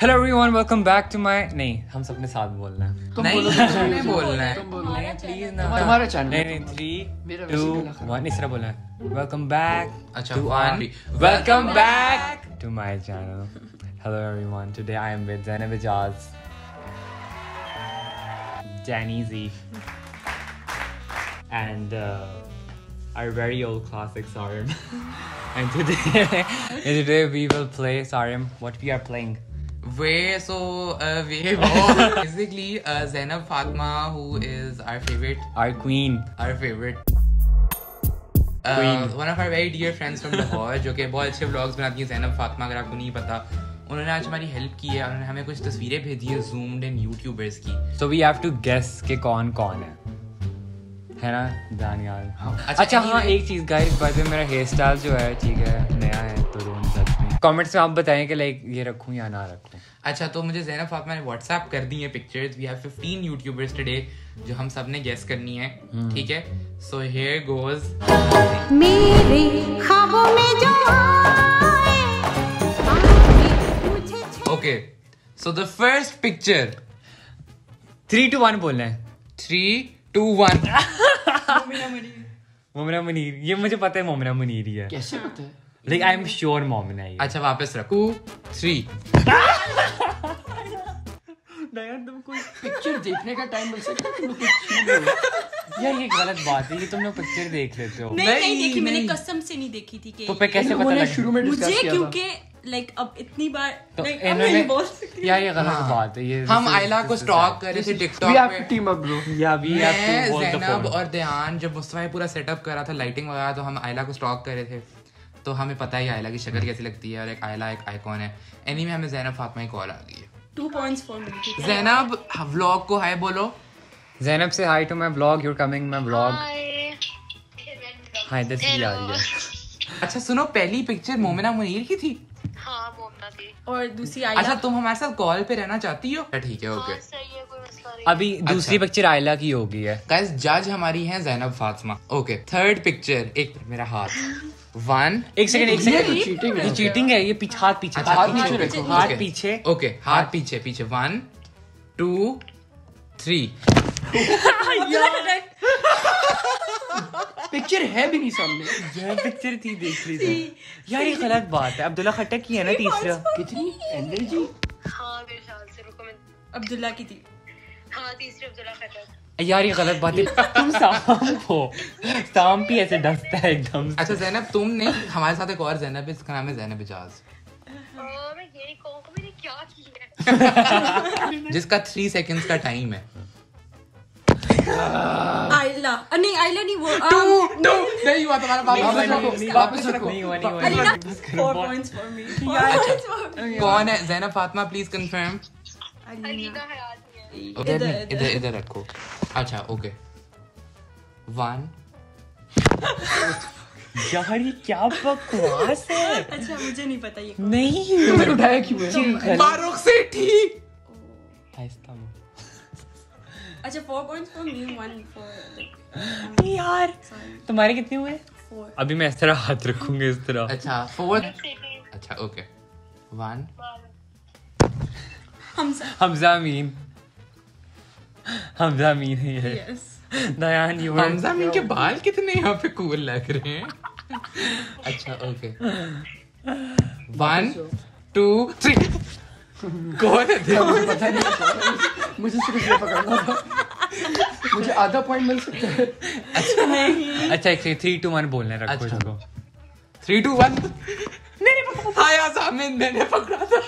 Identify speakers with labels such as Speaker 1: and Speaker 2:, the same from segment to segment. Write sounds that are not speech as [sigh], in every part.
Speaker 1: Hello everyone welcome back to my नहीं हम सबने साथ बोलना है।
Speaker 2: तुम
Speaker 3: नहीं
Speaker 2: बोलो
Speaker 3: तुमने बोलना है।
Speaker 2: तुम बोलो।
Speaker 1: नहीं प्लीज़ ना।
Speaker 2: तुम्हारा channel
Speaker 1: नहीं
Speaker 2: है,
Speaker 1: नहीं थ्री
Speaker 2: मेरा
Speaker 1: टू
Speaker 2: वैसे गला खराब
Speaker 1: वन इस तरह बोलना है। वेलकम बैक
Speaker 3: अच्छा,
Speaker 1: two
Speaker 3: one,
Speaker 1: on
Speaker 3: three.
Speaker 1: Welcome back to my channel hello everyone today I am with Zainab Ijaz. Danny Z. And uh, our very old classic Sarim. [laughs] And today [laughs] and today we will play Sarim. What we are playing?
Speaker 3: We so we basically uh, Zainab Fatma who is our favorite
Speaker 1: our queen
Speaker 3: our favorite Uh, one of our very dear friends from Lahore जो कि बहुत अच्छे vlogs बनाती है जैनब फातिमा अगर आपको नहीं पता उन्होंने आज हमारी हेल्प की है उन्होंने हमें कुछ तस्वीरें भेजी है zoomed इन यूट्यूबर्स की
Speaker 1: So we have to guess कि कौन कौन है है ना दानियाल
Speaker 3: अच्छा,
Speaker 1: अच्छा हाँ एक चीज़ गाइस में मेरा हेयर स्टाइल जो है ठीक है नया है तो मी कमेंट्स में आप बताएँ कि लाइक ये रखूँ या ना रखूँ।
Speaker 3: अच्छा तो मुझे जैनब फातिमा ने व्हाट्सएप कर दी है pictures we have 15 YouTubers today जो हम सबने गेस करनी है ठीक है? सो हियर गोज
Speaker 4: मेरे ख्वाबों में जो आए
Speaker 3: okay so the first picture
Speaker 1: three two one बोलना है।
Speaker 3: Three two one
Speaker 1: Momina Munir. ये मुझे पता है मोमिना मुनीर ही है।
Speaker 2: कैसे पता है?
Speaker 1: Like I am sure Momina ही
Speaker 3: अच्छा वापस रखो। थ्री
Speaker 1: तुम कोई
Speaker 2: पिक्चर देखने का टाइम मिल सकता है? तुम कुछ छीन रहे।
Speaker 1: यार ये गलत बात है ये तुम लोग पिक्चर देख लेते हो।
Speaker 5: नहीं
Speaker 3: नहीं,
Speaker 5: नहीं देखी मैंने कसम से नहीं देखी थी कि
Speaker 1: तो पे कैसे पता
Speaker 2: लगा? शुरू में डिस्कस
Speaker 5: मुझे
Speaker 2: किया
Speaker 5: क्योंकि लाइक अब इतनी बार
Speaker 1: तो
Speaker 5: like,
Speaker 1: इन्होंने यार ये गलत
Speaker 3: हाँ।
Speaker 1: बात है ये
Speaker 3: हम आयला को स्टॉक. कर रहे थे टिकटॉक पे। और ध्यान जब मुस्तफ़ा ने पूरा सेटअप करा था लाइटिंग वगैरह तो हम आयला को स्टॉक कर रहे थे। तो हमें पता ही आयला की शक्ल कैसी लगती है और एक आयला एक आइकॉन है। एनी में हमें जैनब फातिमा की कॉल आ गई है।
Speaker 5: Two points for me
Speaker 3: Zainab vlog को हाय बोलो।
Speaker 1: Say hi to my vlog. You're coming my vlog. Hi, this is आ रही है.
Speaker 3: अच्छा सुनो पहली पिक्चर मोमिना मुनीर की थी?
Speaker 6: हाँ मोमना थी
Speaker 5: और दूसरी
Speaker 3: अच्छा तुम हमारे साथ कॉल पे रहना चाहती हो? ठीक है ओके
Speaker 1: अभी दूसरी पिक्चर आयला की होगी है।
Speaker 3: गाइस जज हमारी है Zainab Fatima okay third picture एक मेरा हाथ। वन
Speaker 1: एक सेकंड एक सेकंड
Speaker 2: चीटिंग
Speaker 1: ये
Speaker 2: है।
Speaker 1: चीटिंग है ये पीछे हाथ पीछे।
Speaker 3: अच्छा,
Speaker 2: हाथ
Speaker 3: पीछे रखो,
Speaker 1: हाथ पीछे।
Speaker 3: ओके हाथ पीछे पीछे। वन टू थ्री
Speaker 2: पिक्चर है भी नहीं सामने।
Speaker 1: यह पिक्चर थी देख ली थी यार ये गलत बात है। अब्दुल्ला खट्टक की है ना तीसरा?
Speaker 2: कितनी एनर्जी
Speaker 6: हाँ मेरे ख्याल से रुको मैं
Speaker 5: अब्दुल्ला की थी।
Speaker 6: हाँ तीसरे अब्दुल्ला खट्टर
Speaker 1: यार ये गलत बात है। [laughs] तुम सांप हो। सांप ही ऐसे डसता है एकदम
Speaker 3: अच्छा जैनब तुम नहीं हमारे साथ एक और जैनब है इसका नाम है जैनब इजाज
Speaker 6: हाँ मैं यही कहूँ मैंने क्या किया है? [laughs]
Speaker 3: जिसका थ्री सेकंड्स का टाइम है।
Speaker 5: आयला। अ, नहीं आयला नहीं वो
Speaker 3: टू टू नहीं हुआ तुम्हारा वापस रखो। वापस रखो।
Speaker 1: नहीं हुआ, नहीं हुआ,
Speaker 5: फोर पॉइंट्स फॉर मी
Speaker 3: कौन है जैनब फातिमा प्लीज़ कंफर्म
Speaker 6: अलीना। हयात नहीं
Speaker 3: इधर
Speaker 5: इधर,
Speaker 3: नहीं,
Speaker 5: इधर।
Speaker 3: इधर रखो अच्छा ओके वन
Speaker 1: यार ये क्या बकवास है?
Speaker 5: अच्छा मुझे नहीं पता ये
Speaker 1: नहीं।
Speaker 2: तुमने उठाया क्यों है?
Speaker 3: फारूक से ठीक।
Speaker 1: आहिस्ता में।
Speaker 5: अच्छा four points for me one for
Speaker 1: यार तुम्हारे कितने हुए?
Speaker 5: फोर
Speaker 1: अभी मैं इस तरह हाथ रखूँगा इस तरह।
Speaker 3: अच्छा फोर्थ अच्छा ओके वन
Speaker 5: हम सब
Speaker 1: हमजा अमीन हमजा अमीन है ये।
Speaker 5: यस
Speaker 1: दयान यू
Speaker 3: हमजा मीन के बाल कितने यहाँ पे कूल लग रहे हैं। अच्छा ओके वन टू थ्री कौन है?
Speaker 2: मुझे पता नहीं मुझे सिर्फ़ ये पकड़ना था। मुझे आधा पॉइंट मिल सकता है।
Speaker 1: अच्छा। नहीं। अच्छा एक थ्री टू वन बोलने रखो
Speaker 3: अच्छा।
Speaker 1: इसको।
Speaker 3: थ्री टू वन हाय आजामिन मैंने पकड़ा था।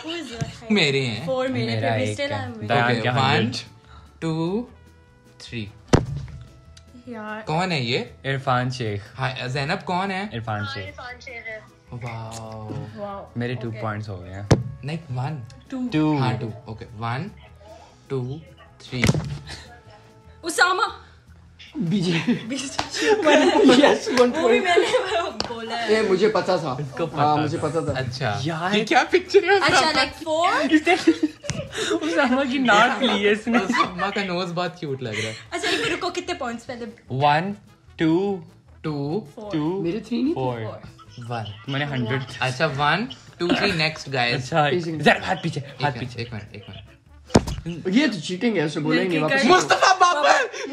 Speaker 3: मेरे हैं।
Speaker 5: फोर मेरे
Speaker 1: मेरा
Speaker 5: पे
Speaker 1: एक
Speaker 5: स्टिल
Speaker 1: है।
Speaker 5: आई एम
Speaker 1: दयान
Speaker 3: ओके
Speaker 1: के
Speaker 3: वन
Speaker 1: 100
Speaker 3: टू थ्री। कौन है ये?
Speaker 1: इरफान शेख।
Speaker 3: हाँ जैनब कौन है?
Speaker 1: इरफान
Speaker 6: हाँ
Speaker 1: शेख।
Speaker 6: इरफान
Speaker 3: वाओ
Speaker 5: वाओ
Speaker 1: मेरे टू. पॉइंट्स हो गए हैं।
Speaker 3: नहीं वन
Speaker 5: टू
Speaker 1: टू
Speaker 3: हाँ two okay one two three
Speaker 5: Usama.
Speaker 2: बीजे। यस वन पॉइंट
Speaker 5: बोला है।
Speaker 2: ये मुझे पता था।
Speaker 1: इसको पता
Speaker 2: हाँ मुझे पता था।
Speaker 3: अच्छा।
Speaker 1: यार।
Speaker 3: ये क्या पिक्चर है
Speaker 5: अच्छा लाइक फोर [laughs]
Speaker 1: उसामा की नाक ली है इसने।
Speaker 3: अम्मा का नोज़ बहुत क्यूट लग रहा है।
Speaker 5: अच्छा एक मिनट रुको कितने पॉइंट्स पहले?
Speaker 1: One two
Speaker 3: two
Speaker 5: four
Speaker 1: two
Speaker 2: मेरे थ्री नहीं थे?
Speaker 1: फोर
Speaker 3: वन
Speaker 1: मैंने हंड्रेड
Speaker 3: अच्छा one two three next guys
Speaker 1: अच्छा जरा हाथ पीछे हाथ पीछे।
Speaker 3: एक मिनट एक मिनट।
Speaker 2: ये तो चीटिंग है उसे बोला ही नहीं वापस
Speaker 3: मुस्तफ़ा बाबर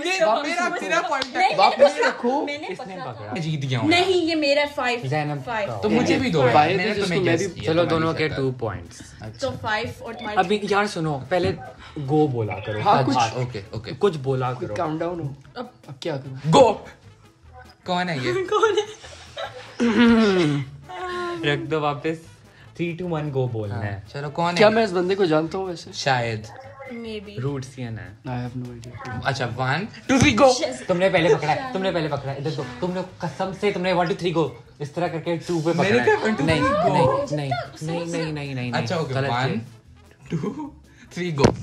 Speaker 3: ये मेरा मेरा पॉइंट है।
Speaker 2: वापस रखो।
Speaker 5: मैंने
Speaker 1: इसने
Speaker 5: पकड़ा
Speaker 3: जीत गया हूँ।
Speaker 5: नहीं ये मेरा फाइव
Speaker 1: जैनब
Speaker 5: फाइव
Speaker 1: का।
Speaker 3: तो मुझे भी दो।
Speaker 2: है
Speaker 3: मैंने तुम्हें
Speaker 2: मैं भी-
Speaker 1: चलो दोनों के
Speaker 3: शक्ल।
Speaker 1: टू पॉइंट्स
Speaker 5: तो फाइव और तुम्हारे
Speaker 1: अभी यार सुनो पहले गो बोला करो।
Speaker 2: हाँ,
Speaker 1: आज-
Speaker 2: कुछ-।
Speaker 3: ओके ओके
Speaker 1: कुछ बोला करो।
Speaker 2: काउंटडाउन हो।
Speaker 5: अब-
Speaker 2: क्या करूँ?
Speaker 3: गो कौन है ये? [laughs]
Speaker 5: कौन है? [laughs]
Speaker 1: रख दो वापस। थ्री टू वन गो बोलना है।
Speaker 3: चलो कौन
Speaker 2: क्या
Speaker 3: है?
Speaker 2: मैं इस बंदे को जानता हूँ वैसे?
Speaker 3: शायद।
Speaker 1: है
Speaker 2: आई हैव नो आईडिया
Speaker 3: अच्छा वन टू थ्री गो
Speaker 1: तुमने पहले पकड़ा है तुमने पहले पकड़ा है इधर दो। तुमने कसम से तुमने वन टू थ्री गो इस तरह करके टू पे
Speaker 3: मैंने
Speaker 1: पकड़ा
Speaker 3: कहा one,
Speaker 1: है
Speaker 3: two,
Speaker 1: नहीं
Speaker 3: three, go.
Speaker 1: नहीं नहीं नहीं नहीं नहीं नहीं
Speaker 3: अच्छा ओके
Speaker 1: गलत
Speaker 3: वन
Speaker 1: किया।
Speaker 3: टू थ्री गो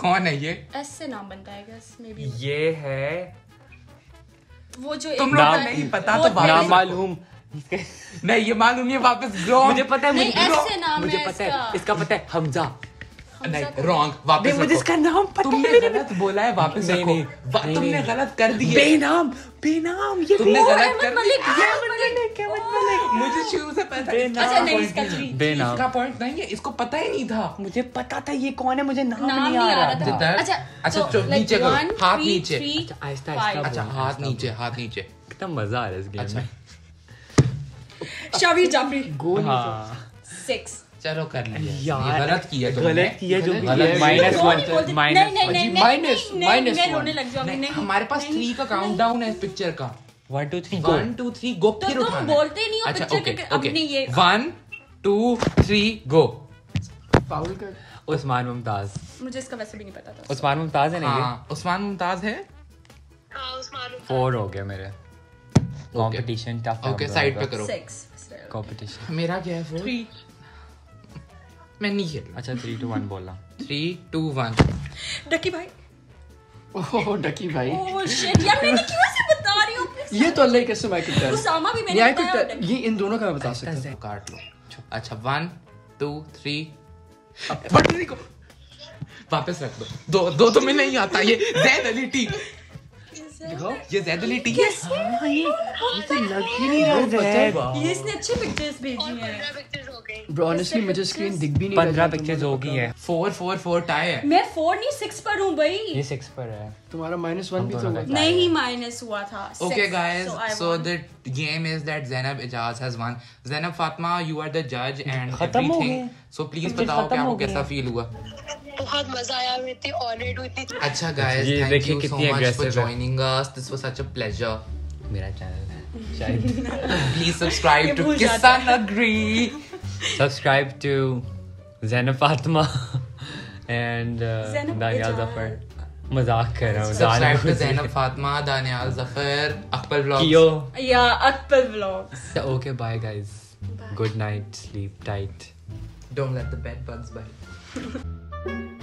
Speaker 3: कौन है ये?
Speaker 5: एस से नाम बनता है गेस मे बी
Speaker 1: ये है
Speaker 5: वो जो
Speaker 3: तुम लोग को नहीं पता तो वापस
Speaker 1: ना
Speaker 3: रखो।
Speaker 1: मालूम
Speaker 3: नहीं ये मालूम नहीं वापस ग्रो
Speaker 1: मुझे पता है मुझे
Speaker 5: ऐसे नाम
Speaker 1: मुझे पता है
Speaker 5: इसका।
Speaker 1: इसका पता है हमजा।
Speaker 3: नहीं रॉन्ग वापस
Speaker 1: मुझे इसका नाम पता
Speaker 3: तुमने
Speaker 1: है
Speaker 3: गलत बोला है वापस
Speaker 1: नहीं,
Speaker 3: रखो।
Speaker 1: नहीं, नहीं,
Speaker 3: तुमने गलत कर दिए
Speaker 1: बेनाम बेनाम ये
Speaker 3: तुमने गलत कर दिया। मुझे शुरू से पता
Speaker 1: बेनाम।
Speaker 5: अच्छा नहीं इसका
Speaker 1: बेनाम।
Speaker 3: इसका पॉइंट नहीं है इसको पता ही नहीं था।
Speaker 1: मुझे पता था ये कौन है मुझे नाम, नहीं आ रहा। था।
Speaker 5: अच्छा
Speaker 3: अच्छा,
Speaker 5: तो
Speaker 3: नीचे करो, हाथ नीचे।
Speaker 1: अच्छा, आहिस्ता आहिस्ता
Speaker 3: अच्छा हाथ नीचे हाथ नीचे।
Speaker 1: कितना मज़ा आ रहा है इस गेम
Speaker 3: अच्छा।
Speaker 1: में। [laughs]
Speaker 5: शावीर जाफरी।
Speaker 2: गो नहीं
Speaker 1: हाँ।
Speaker 5: सिक्स
Speaker 3: चलो कर लिया
Speaker 1: यार,
Speaker 3: गलत किया तुमने
Speaker 1: गलत किया जो माइनस
Speaker 5: नहीं?
Speaker 1: वन माइनस
Speaker 5: नहीं नहीं नहीं नहीं,
Speaker 2: minus,
Speaker 5: नहीं,
Speaker 2: minus
Speaker 5: मैं
Speaker 2: one.
Speaker 5: रोने लग जाऊँगी
Speaker 3: नहीं,
Speaker 5: नहीं
Speaker 3: हमारे पास थ्री का
Speaker 5: नहीं।
Speaker 3: काउंटडाउन है इस पिक्चर का
Speaker 1: one two three
Speaker 3: one two three go
Speaker 5: तो
Speaker 3: फिर उठाना
Speaker 5: बोलते नहीं हो
Speaker 3: अच्छा
Speaker 5: okay okay
Speaker 3: one two three go
Speaker 2: पागल कर
Speaker 1: उस्मान मुमताज़
Speaker 5: मुझे इसका वैसे भी नहीं पता था
Speaker 1: उस्मान मुमताज़ है ना ये
Speaker 3: हाँ उस्मान मुमताज़ है
Speaker 6: हाँ
Speaker 1: फोर हो गया मेरे कंपटीशन टफ
Speaker 3: ओके साइड पे करो
Speaker 5: सिक्स
Speaker 1: कंपटीशन
Speaker 3: मेरा क्या है फोर
Speaker 5: थ्री
Speaker 3: मैं नहीं खेल
Speaker 1: अच्छा थ्री टू वन बोला
Speaker 3: थ्री टू वन
Speaker 5: डकी भाई।
Speaker 2: ओह डकी भाई।
Speaker 5: ओह शिट यार मैंने क्यों ऐसे बता रही हूँ
Speaker 2: ये तो अल्लाह की कसम आई कुड टेल
Speaker 5: उसामा भी
Speaker 2: ये
Speaker 5: मैंने बताया
Speaker 2: ये इन दोनों का मैं बता सकता हूँ।
Speaker 3: काट लो। अच्छा वन टू थ्री बटरी को वापस रख दो। दो दो तो मैं नहीं आता ये जैद अली टी। ये जैद अली टी है।
Speaker 5: ये इसने अच्छी पिक्चर्स भेजी हैं।
Speaker 6: पंद्रह पिक्चर्स हो गई
Speaker 2: ब्रो ब्रॉनेसली मुझे स्क्रीन दिख भी नहीं
Speaker 1: पंद्रह पिक्चर्स
Speaker 2: होगी
Speaker 1: है
Speaker 3: फोर फोर फोर टाई है।
Speaker 5: मैं फोर नहीं सिक्स पर हूँ भाई।
Speaker 1: ये सिक्स पर है।
Speaker 2: तुम्हारा माइनस वन भी तो
Speaker 5: नहीं माइनस हुआ था।
Speaker 3: Okay guys
Speaker 5: so
Speaker 3: the game is that Zainab Ijaz has one Zainab Fatima you are the जज
Speaker 1: एंड
Speaker 3: एवरीथिंग सो
Speaker 1: प्लीज़
Speaker 3: बताओ
Speaker 1: क्या
Speaker 3: आपको कैसा फील हुआ?
Speaker 6: बहुत मज़ा आया मैं इतनी ऑनर्ड
Speaker 3: अच्छा guys thank you so much for joining us this was such a pleasure
Speaker 1: मेरा चैनल है शायद।
Speaker 3: प्लीज़ सब्सक्राइब
Speaker 5: टू
Speaker 3: किसान
Speaker 5: नगरी जाता
Speaker 3: Kissan Agree.
Speaker 1: Subscribe to Zainab Fatma and uh,
Speaker 5: Zainab
Speaker 1: Daniel
Speaker 5: Ijaz.
Speaker 1: Zafar मजाक कर रहा हूँ
Speaker 3: Subscribe to
Speaker 1: Daniel-
Speaker 3: Zainab Fatma, Daniel Zafar, Akbar Vlogs.
Speaker 1: कियो
Speaker 5: Yeah, Akbar vlogs.
Speaker 1: okay bye guys good night sleep tight
Speaker 3: Don't let the bed bugs bite.